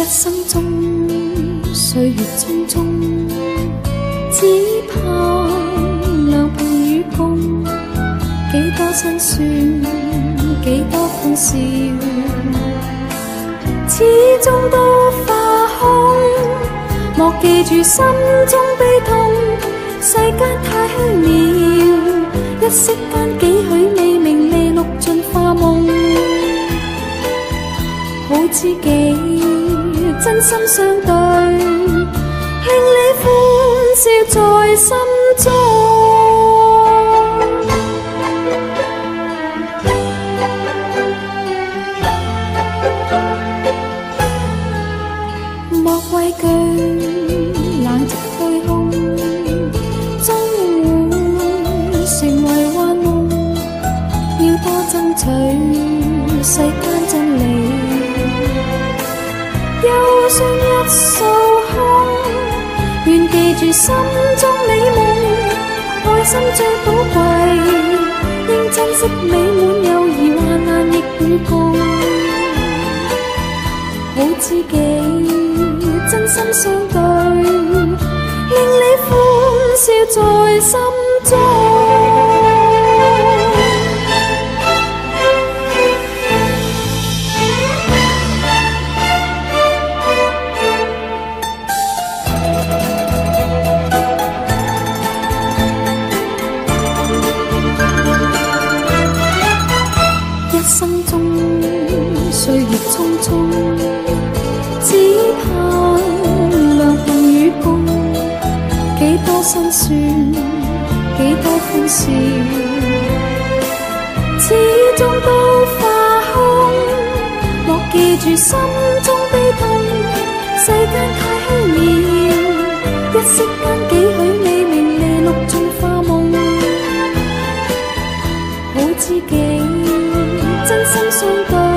一生中岁月匆匆，只盼良朋与共，几多辛酸，几多欢笑，始终都化空。莫记住心中悲痛，世间太虚渺，一息间几许美名利禄尽化梦，好知己。真心相对，令你欢笑在心中。莫畏惧冷寂虚空，终会成为幻梦。要多争取世间真理。忧伤一扫空，愿记住心中美梦，爱心最宝贵，应珍惜美满友谊，患难亦与共。好知己，真心相对，令你欢笑在心中。多心酸，几多欢笑，始终都化空。莫记住心中悲痛，世间太虚渺，一息间几许美名利禄尽化梦。好知己，真心相对。